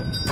Bye.